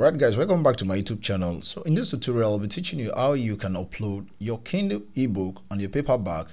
Alright guys, welcome back to my YouTube channel. So in this tutorial, I'll be teaching you how you can upload your Kindle ebook and your paperback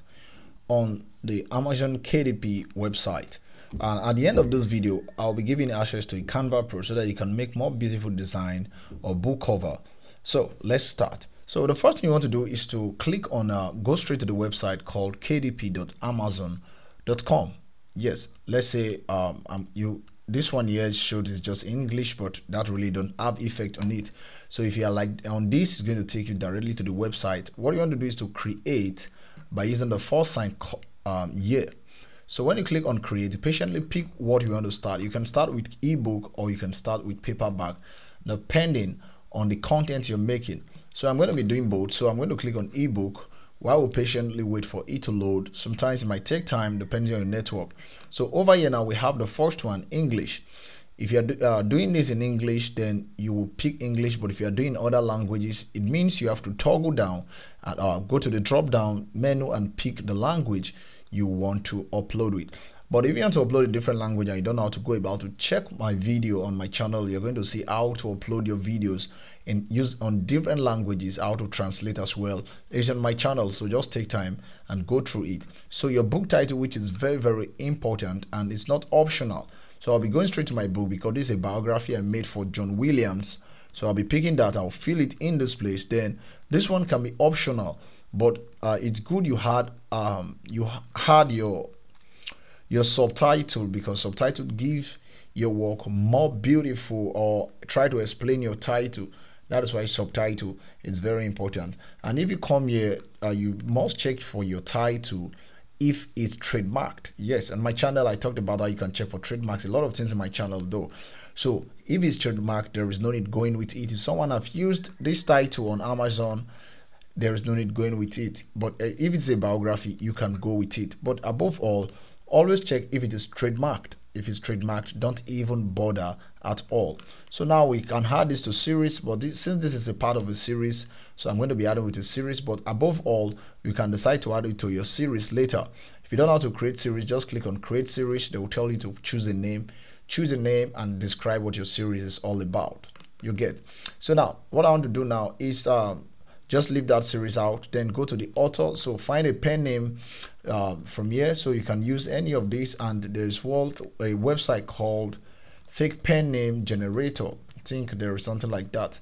on the Amazon KDP website. And at the end of this video, I'll be giving access to a Canva Pro so that you can make more beautiful design or book cover. So let's start. So the first thing you want to do is to click on, uh, go straight to the website called kdp.amazon.com. Yes, let's say um, um, you this one here shows is just English, but that really don't have effect on it. So if you are like on this, it's going to take you directly to the website. What you want to do is to create by using the force sign um, here. So when you click on create, patiently pick what you want to start. You can start with ebook or you can start with paperback, depending on the content you're making. So I'm going to be doing both. So I'm going to click on ebook while we patiently wait for it to load. Sometimes it might take time depending on your network. So over here now we have the first one, English. If you're uh, doing this in English, then you will pick English. But if you're doing other languages, it means you have to toggle down and uh, go to the drop down menu and pick the language you want to upload with. But if you want to upload a different language and you don't know how to go about to check my video on my channel, you're going to see how to upload your videos and use on different languages, how to translate as well. It's on my channel, so just take time and go through it. So your book title, which is very, very important and it's not optional. So I'll be going straight to my book because this is a biography I made for John Williams. So I'll be picking that, I'll fill it in this place. Then this one can be optional, but uh, it's good you had um, you had your your subtitle because subtitle give your work more beautiful or try to explain your title that is why subtitle is very important. And if you come here uh, you must check for your title if it's trademarked. Yes and my channel i talked about how you can check for trademarks. A lot of things in my channel though. So if it's trademarked there is no need going with it. If someone have used this title on amazon there is no need going with it. But uh, if it's a biography you can go with it. But above all always check if it is trademarked if it's trademarked don't even bother at all. So now we can add this to series but this, since this is a part of a series so i'm going to be adding with a series but above all you can decide to add it to your series later. If you don't know how to create series just click on create series. They will tell you to choose a name choose a name and describe what your series is all about. You get. So now what i want to do now is um, just leave that series out then go to the author. So find a pen name uh, from here so you can use any of these. And there's what a website called fake pen name generator. I think there is something like that.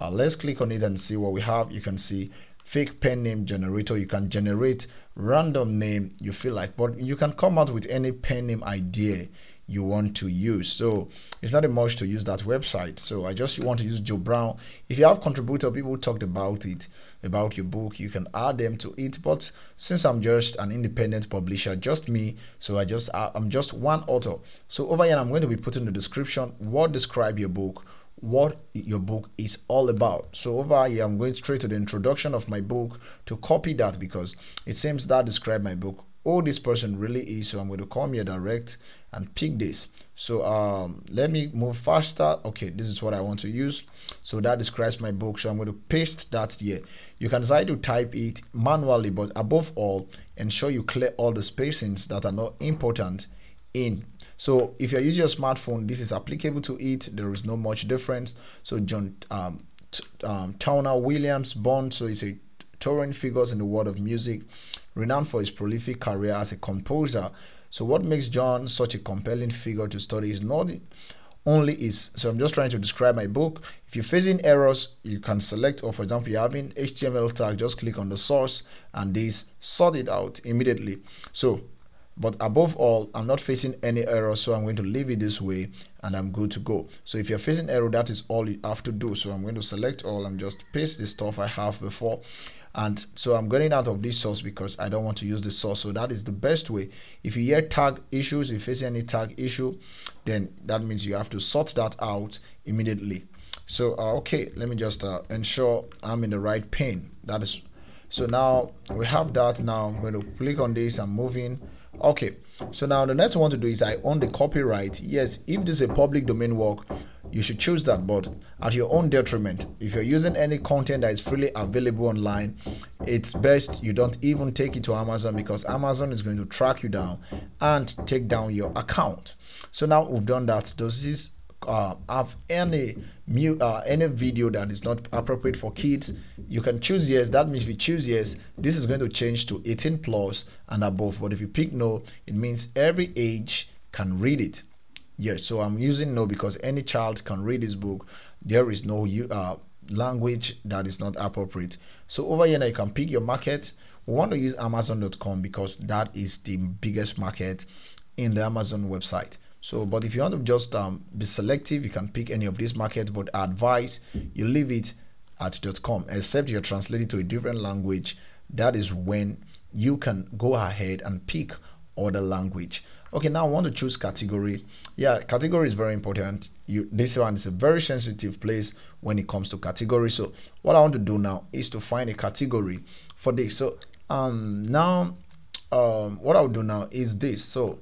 Uh, let's click on it and see what we have. You can see fake pen name generator. You can generate random name you feel like but you can come out with any pen name idea you want to use. So it's not a much to use that website. So I just want to use Joe Brown. If you have contributor, people talked about it, about your book, you can add them to it. But since I'm just an independent publisher, just me, so I just I'm just one author. So over here, I'm going to be putting the description, what describe your book, what your book is all about. So over here, I'm going straight to the introduction of my book to copy that because it seems that describe my book who this person really is. So I'm going to come here direct and pick this. So um, let me move faster. Okay, this is what I want to use. So that describes my book. So I'm going to paste that here. You can decide to type it manually, but above all, ensure you clear all the spacings that are not important in. So if you're using your smartphone, this is applicable to it. There is no much difference. So John um, um, Towner Williams Bond, so it's a touring figures in the world of music, renowned for his prolific career as a composer. So what makes John such a compelling figure to study is not only is so I'm just trying to describe my book. If you're facing errors, you can select or for example you're having HTML tag, just click on the source and this sort it out immediately. So but above all i'm not facing any error so i'm going to leave it this way and i'm good to go so if you're facing error that is all you have to do so i'm going to select all i'm just paste the stuff i have before and so i'm getting out of this source because i don't want to use the source so that is the best way. If you hear tag issues if you any tag issue then that means you have to sort that out immediately. So uh, okay let me just uh, ensure i'm in the right pane that is so now we have that. Now i'm going to click on this. I'm moving. Okay so now the next one to do is i own the copyright. Yes if this is a public domain work you should choose that but at your own detriment. If you're using any content that is freely available online it's best you don't even take it to amazon because amazon is going to track you down and take down your account. So now we've done that. Does this uh, have any mu- uh, any video that is not appropriate for kids, you can choose yes. That means if you choose yes, this is going to change to 18 plus and above. But if you pick no, it means every age can read it. Yes, so I'm using no because any child can read this book. There is no uh, language that is not appropriate. So over here now you can pick your market. We want to use Amazon.com because that is the biggest market in the Amazon website. So, but if you want to just um, be selective, you can pick any of these markets. But I advise you leave it at dot .com, except you're translating to a different language. That is when you can go ahead and pick other language. Okay, now I want to choose category. Yeah, category is very important. You this one is a very sensitive place when it comes to category. So what I want to do now is to find a category for this. So um now um what I'll do now is this. So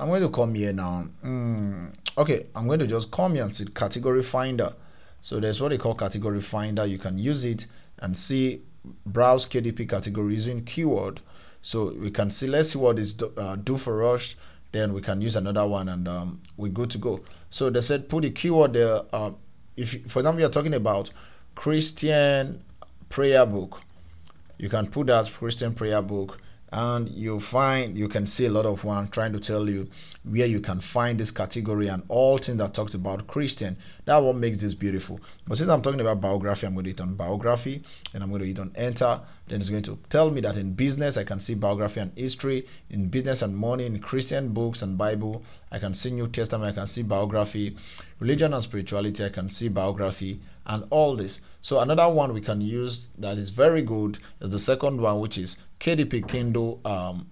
I'm going to come here now. Mm, okay, I'm going to just come here and see category finder. So there's what they call category finder. You can use it and see browse KDP category using keyword. So we can see, let's see what is do, uh, do for us. Then we can use another one and um, we're good to go. So they said put the keyword there. Uh, if, for example, you're talking about Christian prayer book, you can put that Christian prayer book and you find you can see a lot of one trying to tell you where you can find this category and all things that talks about christian. That what makes this beautiful. But since i'm talking about biography i'm going to hit on biography and i'm going to hit on enter. Then it's going to tell me that in business i can see biography and history. In business and money in christian books and bible i can see new testament i can see biography. Religion and spirituality i can see biography and all this. So another one we can use that is very good is the second one which is KDP Kindle um,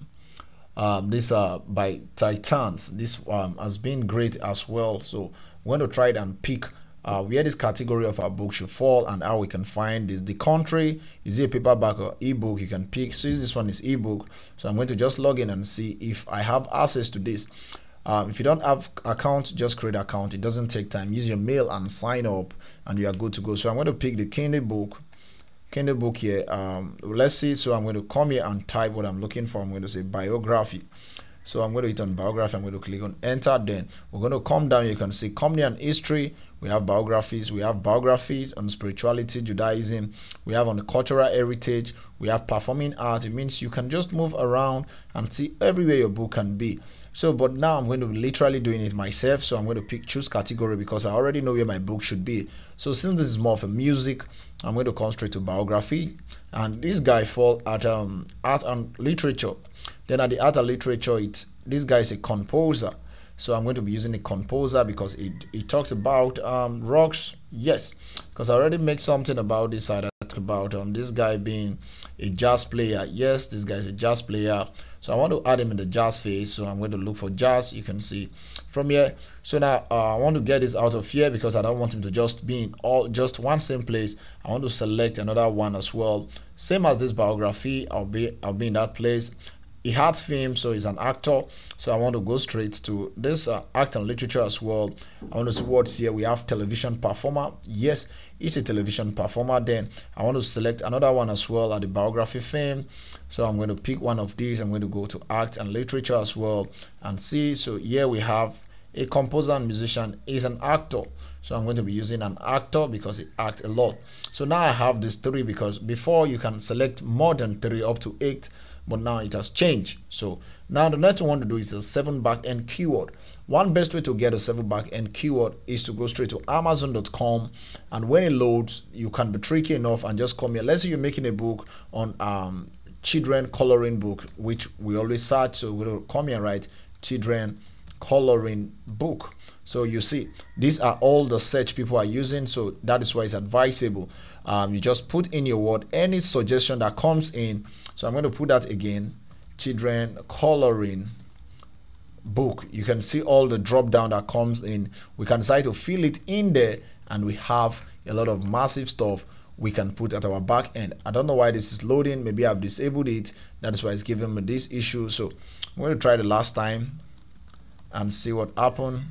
um, this uh, by Titans. This um, has been great as well. So we're going to try and pick uh, where this category of our book should fall and how we can find this. The country is it a paperback or ebook? You can pick. So this one is ebook. So I'm going to just log in and see if I have access to this. Um, if you don't have account, just create account. It doesn't take time. Use your mail and sign up, and you are good to go. So I'm going to pick the Kindle book Kindle book here. Um, let's see. So I'm going to come here and type what I'm looking for. I'm going to say biography. So I'm going to hit on biography. I'm going to click on enter. Then we're going to come down. You can see company and history. We have biographies. We have biographies on spirituality, Judaism. We have on the cultural heritage. We have performing art. It means you can just move around and see everywhere your book can be. So, but now I'm going to be literally doing it myself. So I'm going to pick choose category because I already know where my book should be. So since this is more of a music, I'm going to straight to biography. And this guy fall at um, art and literature. Then at the art and literature, it's this guy is a composer. So I'm going to be using a composer because it, it talks about um, rocks. Yes, because I already make something about this. I about um, this guy being a jazz player. Yes, this guy is a jazz player. So I want to add him in the jazz phase. So I'm going to look for jazz. You can see from here. So now uh, I want to get this out of here because I don't want him to just be in all just one same place. I want to select another one as well. Same as this biography. I'll be I'll be in that place he had fame, so he's an actor. So I want to go straight to this uh, act and literature as well. I want to see what's here. We have television performer. Yes, he's a television performer. Then I want to select another one as well at the biography fame. So I'm going to pick one of these. I'm going to go to act and literature as well and see. So here we have a composer and musician is an actor. So I'm going to be using an actor because it acts a lot. So now I have these three because before you can select more than three up to eight but now it has changed. So now the next one to do is a seven back end keyword. One best way to get a seven back end keyword is to go straight to Amazon.com, and when it loads, you can be tricky enough and just come here. Let's say you're making a book on um, children coloring book, which we always search. So we'll come here and write children coloring book. So you see, these are all the search people are using. So that is why it's advisable um, you just put in your word any suggestion that comes in so i'm going to put that again children coloring book. You can see all the drop down that comes in. We can decide to fill it in there and we have a lot of massive stuff we can put at our back end. I don't know why this is loading. Maybe i've disabled it. That's why it's giving me this issue. So i'm going to try the last time and see what happened.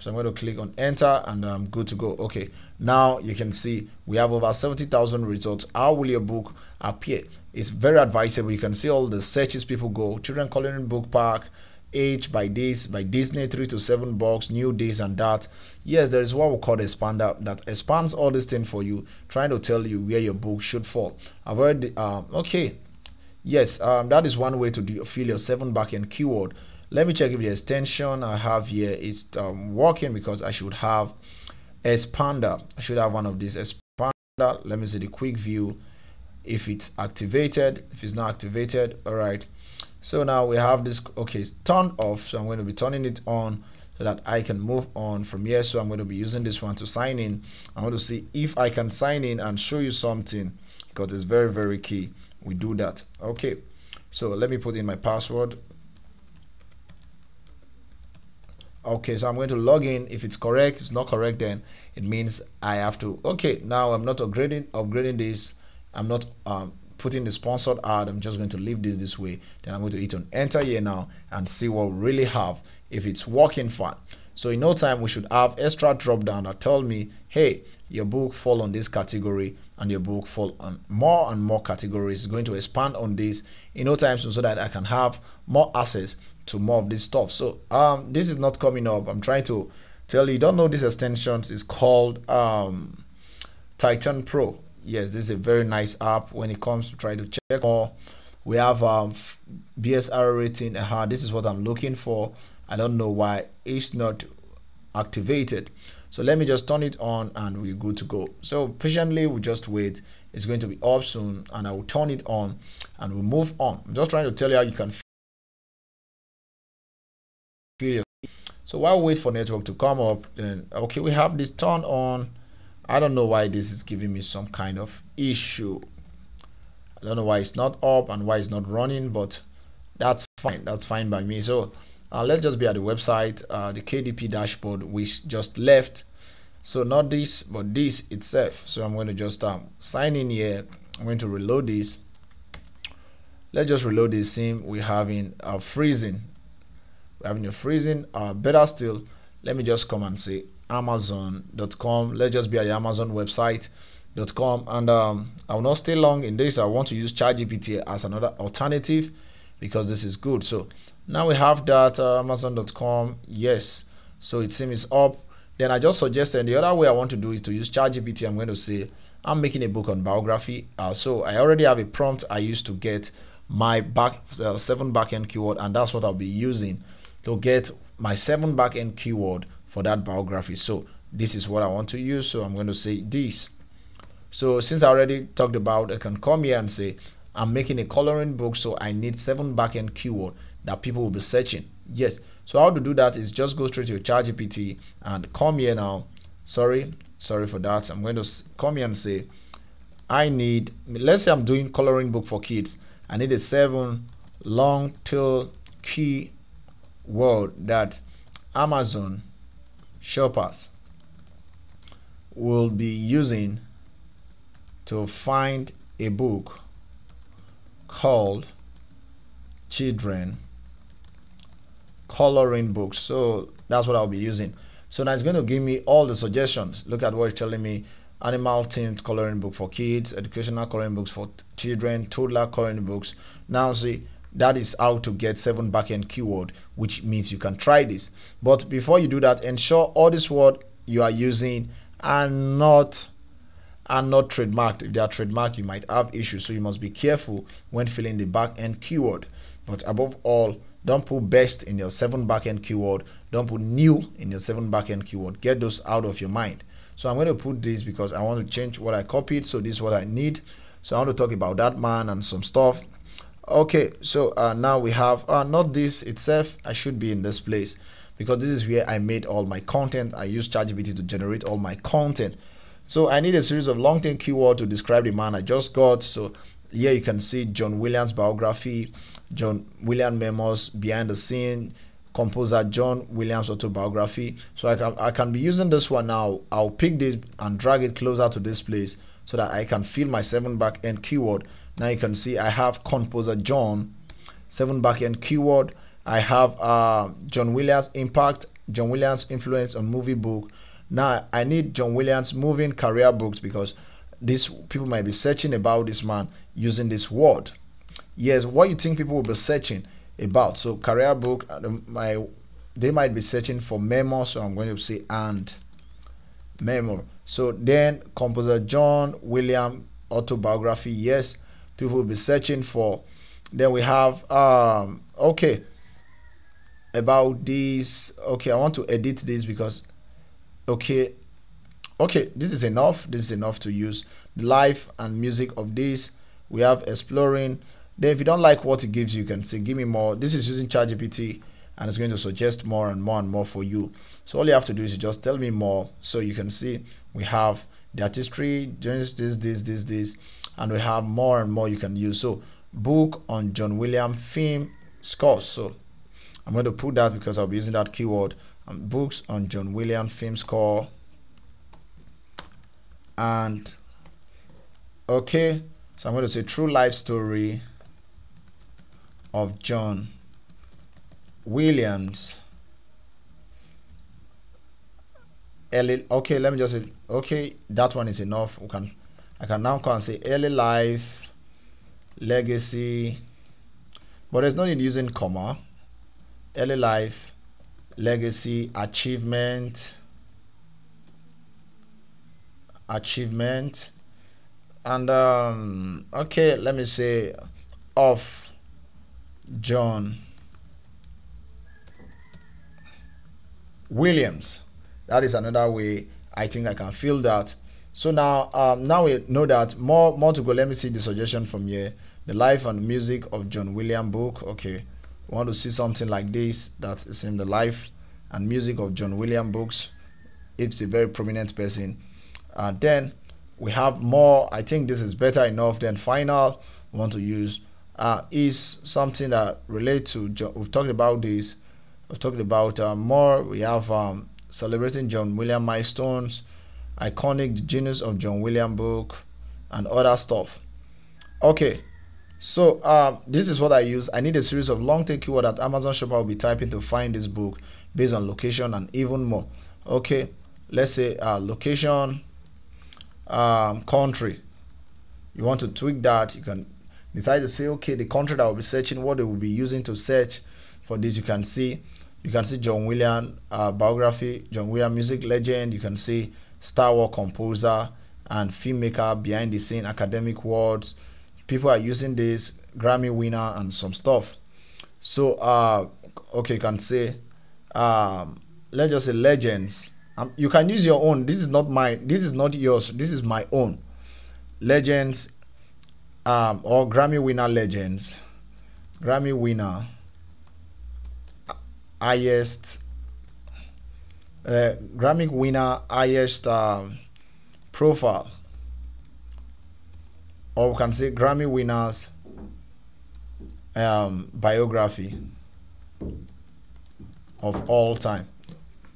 So I'm going to click on enter and I'm good to go. Okay, now you can see we have over 70,000 results. How will your book appear? It's very advisable. You can see all the searches people go. Children coloring book park, age by this by Disney, three to seven bucks, new this and that. Yes, there is what we call the expander that expands all this thing for you, trying to tell you where your book should fall. I've already um, okay. Yes, um, that is one way to do, fill your seven backend keyword. Let me check if the extension I have here is um, working because I should have expander. I should have one of these expander. Let me see the quick view if it's activated. If it's not activated, all right. So now we have this. Okay, it's turned off. So I'm going to be turning it on so that I can move on from here. So I'm going to be using this one to sign in. I want to see if I can sign in and show you something because it's very, very key we do that okay so let me put in my password okay so i'm going to log in if it's correct if it's not correct then it means i have to okay now i'm not upgrading upgrading this i'm not um, putting the sponsored ad i'm just going to leave this this way then i'm going to hit on enter here now and see what we really have if it's working fine so in no time we should have extra drop down that tell me hey your book fall on this category and your book fall on more and more categories. It's going to expand on this in no time so that I can have more access to more of this stuff. So um, this is not coming up. I'm trying to tell you, don't know this extensions. It's called um, Titan Pro. Yes, this is a very nice app when it comes to trying to check more. We have um, BSR rating. Uh, this is what I'm looking for. I don't know why it's not activated. So let me just turn it on and we're good to go. So patiently, we just wait. It's going to be up soon and I will turn it on and we'll move on. I'm just trying to tell you how you can feel so while we wait for network to come up, then okay, we have this turn on. I don't know why this is giving me some kind of issue. I don't know why it's not up and why it's not running, but that's fine. That's fine by me. So uh, let's just be at the website uh, the KDP dashboard which just left. So not this but this itself. So I'm going to just um, sign in here. I'm going to reload this. Let's just reload this sim we're having a freezing. We're having a freezing. Uh, better still let me just come and say amazon.com let's just be at the amazon website.com and um, I will not stay long in this. I want to use ChatGPT as another alternative because this is good. So now we have that uh, amazon.com yes. So it seems it's up. Then i just suggested the other way i want to do is to use ChatGPT. i'm going to say i'm making a book on biography. Uh, so i already have a prompt i used to get my back uh, seven backend keyword and that's what i'll be using to get my seven backend keyword for that biography so this is what i want to use so i'm going to say this so since i already talked about i can come here and say i'm making a coloring book so i need seven backend keyword that people will be searching. Yes. So how to do that is just go straight to your ChatGPT and come here now. Sorry, sorry for that. I'm going to come here and say, I need, let's say I'm doing coloring book for kids. I need a seven long tail key word that Amazon shoppers will be using to find a book called Children coloring books. So that's what I'll be using. So now it's going to give me all the suggestions. Look at what it's telling me. Animal themed coloring book for kids, educational coloring books for children, toddler coloring books. Now see, that is how to get seven backend keyword, which means you can try this. But before you do that, ensure all this word you are using are not are not trademarked. If they are trademarked, you might have issues. So you must be careful when filling the backend keyword. But above all, don't put best in your seven backend keyword. Don't put new in your seven backend keyword. Get those out of your mind. So I'm going to put this because I want to change what I copied. So this is what I need. So I want to talk about that man and some stuff. Okay, so uh, now we have uh, not this itself. I should be in this place because this is where I made all my content. I use ChatGPT to generate all my content. So I need a series of long tail keyword to describe the man I just got. So here you can see John Williams biography, John Williams memos, behind the scene, composer John Williams autobiography. So I can I can be using this one now. I'll pick this and drag it closer to this place so that I can fill my seven back end keyword. Now you can see I have composer John, seven back end keyword. I have uh, John Williams impact, John Williams influence on movie book. Now I need John Williams moving career books because these people might be searching about this man using this word. Yes, what you think people will be searching about so career book my they might be searching for memo so i'm going to say and memo so then composer john william autobiography yes people will be searching for. Then we have um okay about this. Okay i want to edit this because okay okay this is enough. This is enough to use the life and music of this. We have exploring. Then if you don't like what it gives you, you can say give me more. This is using ChatGPT and it's going to suggest more and more and more for you. So all you have to do is just tell me more so you can see we have the artistry just this this this this and we have more and more you can use. So book on john william film scores. So i'm going to put that because i'll be using that keyword. Um, books on john william film score. And okay. So i'm going to say true life story of john williams. Okay let me just say okay that one is enough. We can i can now come and say early life legacy but there's no need using comma. Early life legacy achievement achievement and um okay let me say of john williams. That is another way i think i can feel that so now um now we know that more more to go. Let me see the suggestion from here. The life and music of john william book. Okay. We want to see something like this that is in the life and music of john william books. It's a very prominent person. And then we have more. I think this is better enough than final. We want to use uh, is something that relate to John. we've talked about this. We've talked about uh, more. We have um, celebrating John William milestones, iconic genius of John William book, and other stuff. Okay, so uh, this is what I use. I need a series of long tail keyword that Amazon Shopper will be typing to find this book based on location and even more. Okay, let's say uh, location, um, country. You want to tweak that. You can decide to say, okay, the country that will be searching, what they will be using to search for this. You can see you can see John William uh, biography, John William music legend. You can see Star Wars composer and filmmaker behind the scene, academic words. People are using this Grammy winner and some stuff. So, uh, okay, you can say, um, let's just say legends. Um, you can use your own. This is not mine. This is not yours. This is my own. Legends um, or Grammy winner legends. Grammy winner highest uh, Grammy winner highest um, profile or we can say Grammy winners um, biography of all time.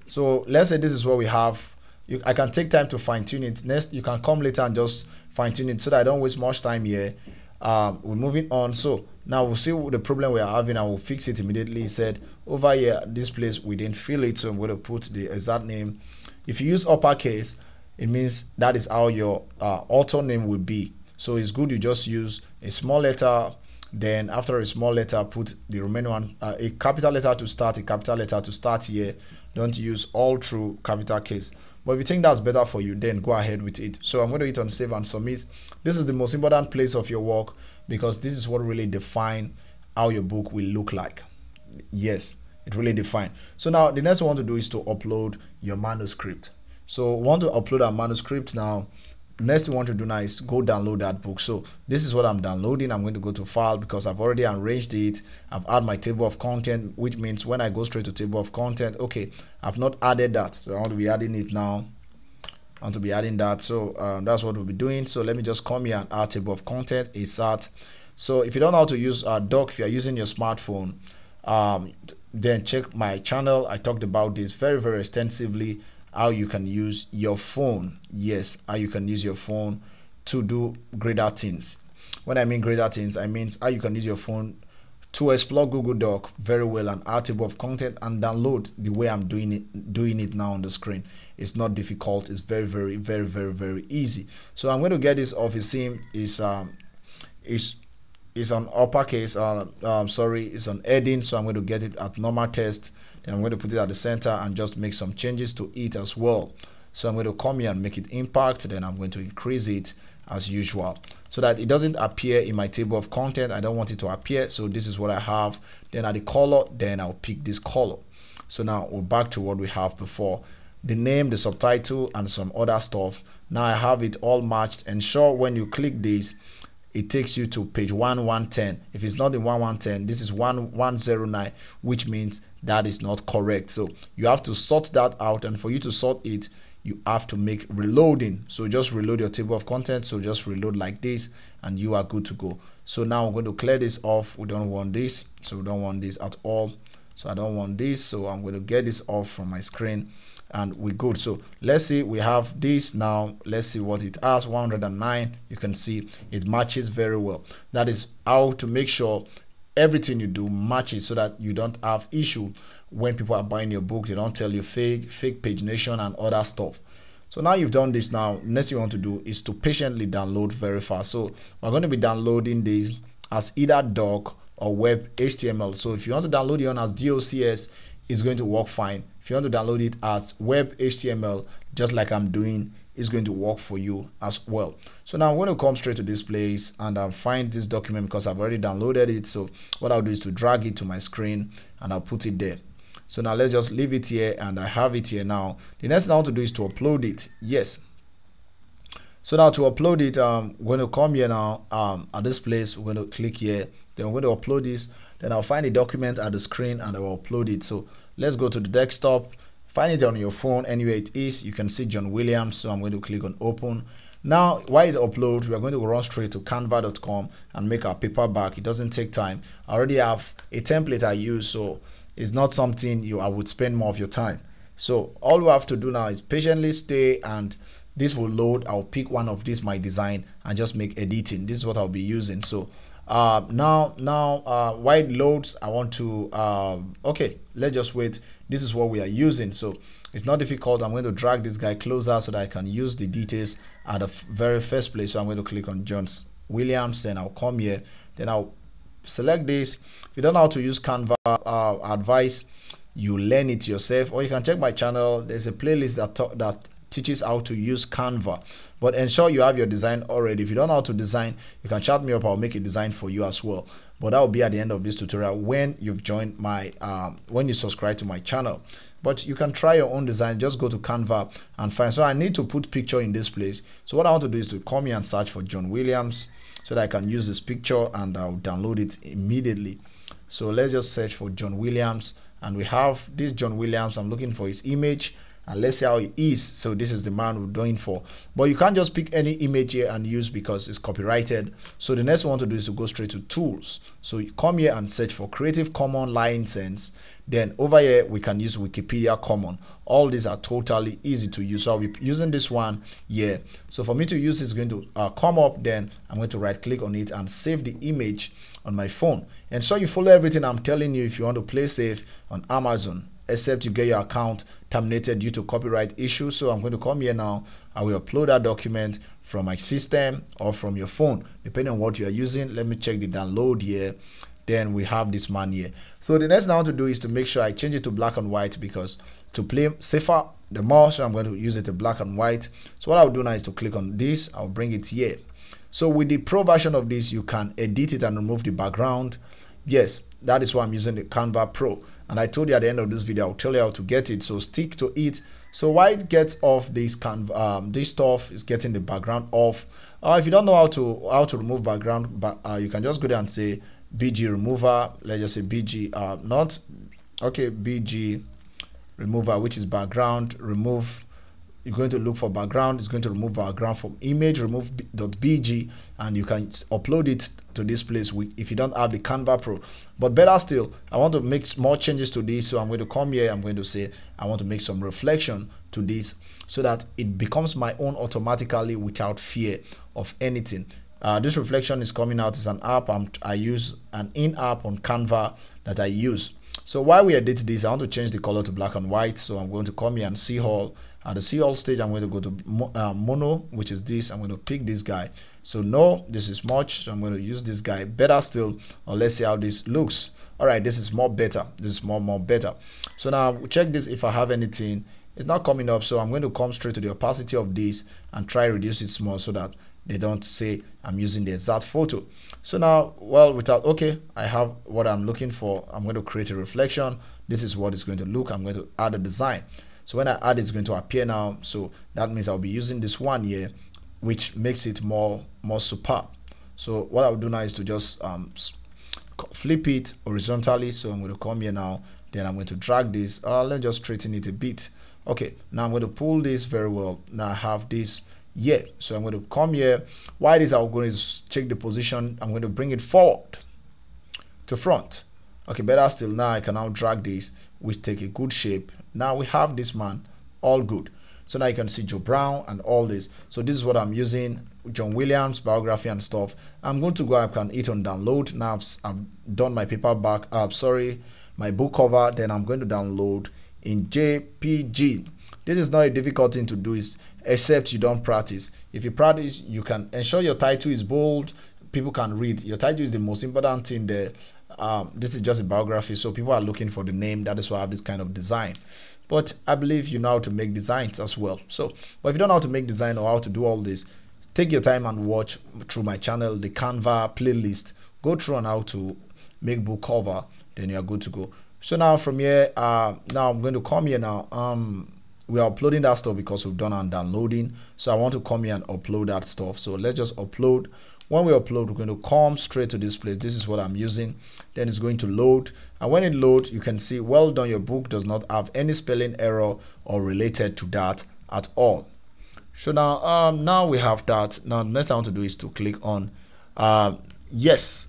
So let's say this is what we have. You, I can take time to fine tune it. Next, you can come later and just fine tune it so that I don't waste much time here. Um, we're moving on. So now we'll see the problem we are having and we'll fix it immediately. He said, over here, this place, we didn't fill it. So I'm going to put the exact name. If you use uppercase, it means that is how your uh, author name will be. So it's good you just use a small letter. Then after a small letter, put the remaining one, uh, a capital letter to start, a capital letter to start here. Don't use all through capital case. But if you think that's better for you, then go ahead with it. So I'm going to hit on save and submit. This is the most important place of your work because this is what really define how your book will look like. Yes, it really define. So now the next one to do is to upload your manuscript. So want to upload a manuscript now. Next we want to do now is go download that book. So this is what I'm downloading. I'm going to go to file because I've already arranged it. I've added my table of content, which means when I go straight to table of content, okay, I've not added that. So I want to be adding it now. I want to be adding that. So um, that's what we'll be doing. So let me just come here and add table of content, ASAT. So if you don't know how to use uh, Doc, if you're using your smartphone, um, then check my channel. I talked about this very, very extensively, how you can use your phone. Yes, how you can use your phone to do greater things. When I mean greater things, I mean how you can use your phone to explore Google Doc very well and add table of content and download the way I'm doing it doing it now on the screen. It's not difficult. It's very very very very very easy. So I'm going to get this off. It seems is um is is on uppercase uh, um, sorry it's on heading so i'm going to get it at normal test i'm going to put it at the center and just make some changes to it as well. So i'm going to come here and make it impact then i'm going to increase it as usual. So that it doesn't appear in my table of content i don't want it to appear so this is what i have. Then at the color then i'll pick this color. So now we're back to what we have before. The name the subtitle and some other stuff. Now i have it all matched ensure when you click this it takes you to page 1110 if it's not in 1110 this is 1109 which means that is not correct. So you have to sort that out and for you to sort it you have to make reloading. So just reload your table of contents. So just reload like this and you are good to go. So now i'm going to clear this off. We don't want this so we don't want this at all. So i don't want this so i'm going to get this off from my screen and we're good. So let's see we have this now. Let's see what it has. 109 you can see it matches very well. That is how to make sure everything you do matches so that you don't have issue when people are buying your book they don't tell you fake fake pagination and other stuff. So now you've done this now next you want to do is to patiently download very fast so we're going to be downloading this as either doc or web html so if you want to download it on as docs it's going to work fine. If you want to download it as web html just like i'm doing is going to work for you as well. So now I'm going to come straight to this place and I'll find this document because I've already downloaded it. So what I'll do is to drag it to my screen and I'll put it there. So now let's just leave it here and I have it here now. The next thing I want to do is to upload it. Yes. So now to upload it, um, we're going to come here now um, at this place. We're going to click here. Then we're going to upload this. Then I'll find the document at the screen and I will upload it. So let's go to the desktop find it on your phone. Anywhere it is you can see john williams. So i'm going to click on open. Now while it uploads we are going to run straight to canva.com and make our paperback. It doesn't take time. I already have a template i use so it's not something you i would spend more of your time. So all we have to do now is patiently stay and this will load. I'll pick one of these my design and just make editing. This is what i'll be using. So uh, now now uh, it loads i want to uh, okay let's just wait. This is what we are using. So it's not difficult. I'm going to drag this guy closer so that i can use the details at the very first place. So i'm going to click on john's williams then i'll come here. Then i'll select this. If you don't know how to use canva uh, advice you learn it yourself. Or you can check my channel. There's a playlist that that teaches how to use canva but ensure you have your design already if you don't know how to design you can chat me up. I'll make a design for you as well. But that will be at the end of this tutorial when you've joined my um, when you subscribe to my channel. But you can try your own design. Just go to canva and find. So i need to put picture in this place. So what i want to do is to come here and search for john williams so that i can use this picture and i'll download it immediately. So let's just search for john williams. And we have this john williams. I'm looking for his image and let's see how it is. So this is the man we're doing for. But you can't just pick any image here and use because it's copyrighted. So the next one to do is to go straight to tools. So you come here and search for creative common license. Then over here we can use wikipedia common all these are totally easy to use. So i'll be using this one here. So for me to use it's going to uh, come up. Then i'm going to right click on it and save the image on my phone. And so you follow everything i'm telling you if you want to play safe on amazon except you get your account terminated due to copyright issues. So I'm going to come here now. I will upload that document from my system or from your phone, depending on what you are using. Let me check the download here. Then we have this man here. So the next want to do is to make sure I change it to black and white because to play safer, the more, so I'm going to use it to black and white. So what I'll do now is to click on this. I'll bring it here. So with the pro version of this, you can edit it and remove the background. Yes, that is why I'm using the Canva Pro. And I told you at the end of this video I'll tell you how to get it. So stick to it. So why it gets off this can um, this stuff is getting the background off. Uh, if you don't know how to how to remove background but uh, you can just go there and say bg remover. Let's just say bg uh, not okay bg remover which is background remove you're going to look for background. It's going to remove background from image remove .bg and you can upload it to this place if you don't have the canva pro. But better still i want to make more changes to this. So i'm going to come here i'm going to say i want to make some reflection to this so that it becomes my own automatically without fear of anything. Uh, this reflection is coming out as an app. I'm, i use an in-app on canva that i use. So while we edit this i want to change the color to black and white. So i'm going to come here and see all at the see all stage, I'm going to go to uh, mono, which is this. I'm going to pick this guy. so no this is much so i'm going to use this guy. Better still or let's see how this looks. All right this is more better. This is more more better. So now check this if i have anything. It's not coming up so i'm going to come straight to the opacity of this and try reduce it small so that they don't say i'm using the exact photo. So now well without okay i have what i'm looking for. I'm going to create a reflection. This is what it's going to look. I'm going to add a design so when i add it's going to appear now. So that means i'll be using this one here which makes it more more superb. So what i'll do now is to just um, flip it horizontally. So i'm going to come here now. Then i'm going to drag this. Uh, let's just straighten it a bit. Okay now i'm going to pull this very well. Now i have this here. So i'm going to come here. Why this? I'm going to check the position. I'm going to bring it forward to front. Okay better still. Now i can now drag this which take a good shape now we have this man all good so now you can see joe brown and all this so this is what i'm using john williams biography and stuff i'm going to go i can hit on download now i've, I've done my paperback uh, sorry my book cover then i'm going to download in JPG. This is not a difficult thing to do is except you don't practice. If you practice, you can ensure your title is bold, people can read. Your title is the most important thing there. Um, this is just a biography, so people are looking for the name. That is why I have this kind of design. But I believe you know how to make designs as well. So, but if you don't know how to make design or how to do all this, take your time and watch through my channel, the Canva playlist. Go through on how to make book cover, then you are good to go. So now from here, uh, now I'm going to come here now. Um, we are uploading that stuff because we've done our downloading. So I want to come here and upload that stuff. So let's just upload. When we upload, we're going to come straight to this place. This is what I'm using. Then it's going to load. And when it loads, you can see, well done, your book does not have any spelling error or related to that at all. So now, um, now we have that. Now, next I want to do is to click on uh, yes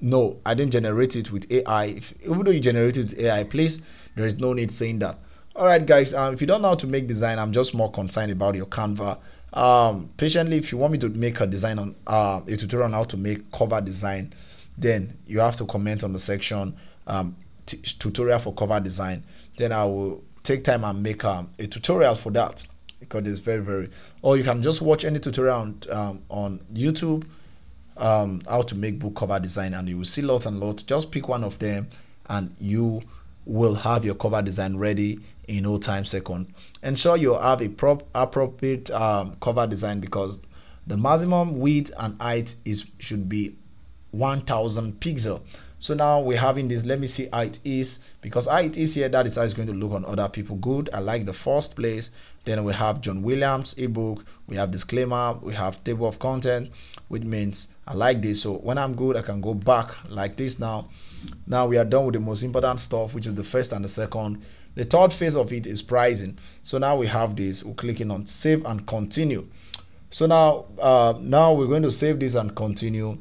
no i didn't generate it with ai if, even though you generated with ai please there is no need saying that all right guys um, if you don't know how to make design i'm just more concerned about your canva um, patiently if you want me to make a design on uh, a tutorial on how to make cover design then you have to comment on the section um, tutorial for cover design. Then i will take time and make um, a tutorial for that because it's very very or you can just watch any tutorial on, um, on youtube um, how to make book cover design and you will see lots and lots. Just pick one of them and you will have your cover design ready in no time second. Ensure you have a prop appropriate um, cover design because the maximum width and height is should be 1000 pixel. So now we're having this let me see how it is because how it is here that is how it's going to look on other people. Good i like the first place. Then we have john williams ebook we have disclaimer we have table of content which means i like this. So when i'm good i can go back like this now. Now we are done with the most important stuff which is the first and the second the third phase of it is pricing so now we have this we're clicking on save and continue so now uh, now we're going to save this and continue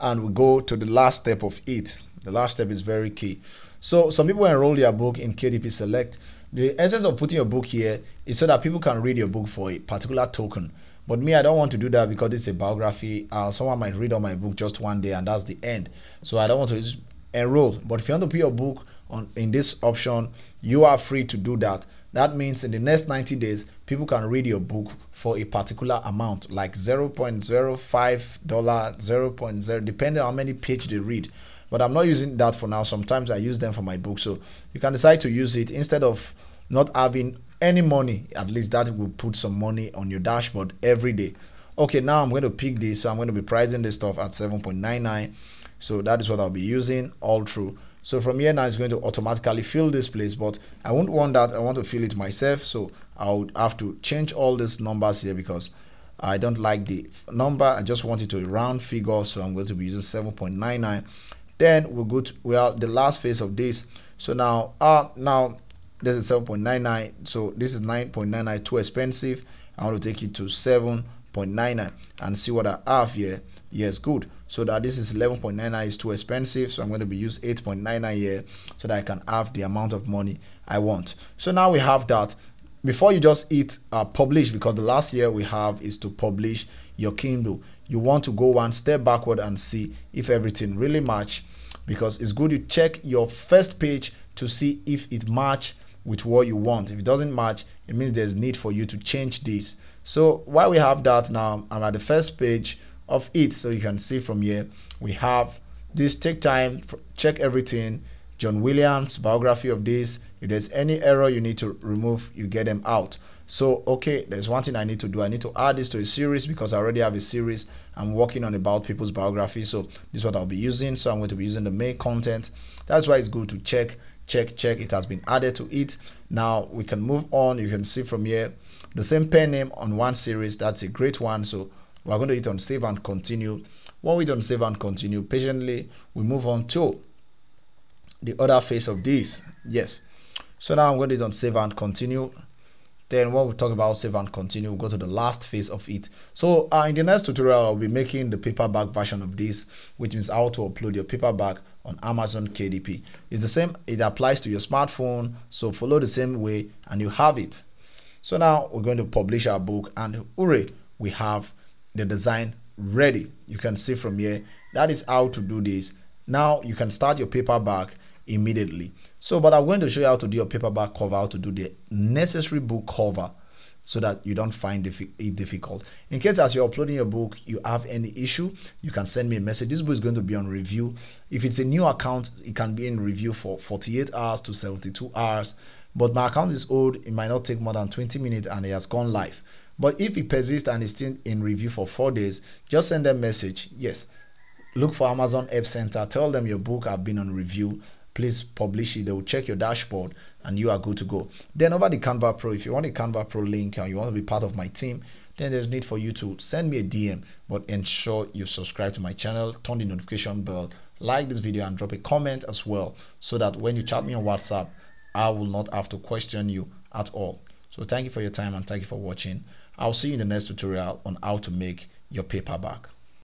and we go to the last step of it. The last step is very key. So some people enroll their book in KDP Select. The essence of putting your book here is so that people can read your book for a particular token. But me, I don't want to do that because it's a biography. Uh, someone might read on my book just one day and that's the end. So I don't want to enroll. But if you want to put your book on in this option, you are free to do that. That means in the next 90 days, people can read your book for a particular amount, like 0.05 dollar, 0.0, depending on how many page they read. But I'm not using that for now. Sometimes I use them for my book. So you can decide to use it instead of not having any money. At least that will put some money on your dashboard every day. Okay, now I'm going to pick this. So I'm going to be pricing this stuff at 7.99. So that is what I'll be using all through. So from here now it's going to automatically fill this place, but I won't want that. I want to fill it myself. So I would have to change all these numbers here because I don't like the number. I just want it to a round figure. So I'm going to be using 7.99. Then we'll go to we are the last phase of this. So now uh now this is 7.99. So this is 9.99 too expensive. I want to take it to 7.99 and see what I have here. Yes, good. So that this is 11.99 is too expensive so i'm going to be use 8.99 here so that i can have the amount of money i want. So now we have that. Before you just hit uh, publish because the last year we have is to publish your kindle. You want to go one step backward and see if everything really match because it's good you check your first page to see if it match with what you want. If it doesn't match it means there's need for you to change this. So while we have that now i'm at the first page of it. So you can see from here we have this. Take time check everything. John williams biography of this. If there's any error you need to remove you get them out. So okay there's one thing i need to do. I need to add this to a series because i already have a series. I'm working on about people's biography. So this is what i'll be using. So i'm going to be using the main content. That's why it's good to check check check. It has been added to it. Now we can move on. You can see from here the same pen name on one series. That's a great one. So we're going to hit on save and continue when we don't save and continue patiently we move on to the other phase of this yes so now i'm going to hit on save and continue then when we talk about save and continue, we'll go to the last phase of it. So uh, in the next tutorial, I'll be making the paperback version of this, which means how to upload your paperback on Amazon KDP. It's the same, it applies to your smartphone. So follow the same way and you have it. So now we're going to publish our book and hooray, we have the design ready. You can see from here, that is how to do this. Now you can start your paperback immediately. So, but I'm going to show you how to do a paperback cover, how to do the necessary book cover so that you don't find it difficult. In case as you're uploading your book, you have any issue, you can send me a message. This book is going to be on review. If it's a new account, it can be in review for 48 hours to 72 hours. But my account is old, it might not take more than 20 minutes and it has gone live. But if it persists and is still in review for four days, just send them a message. Yes, look for Amazon App Center. Tell them your book have been on review please publish it. They will check your dashboard and you are good to go. Then over the Canva Pro, if you want a Canva Pro link and you want to be part of my team, then there's need for you to send me a DM, but ensure you subscribe to my channel, turn the notification bell, like this video and drop a comment as well so that when you chat me on WhatsApp, I will not have to question you at all. So thank you for your time and thank you for watching. I'll see you in the next tutorial on how to make your paperback.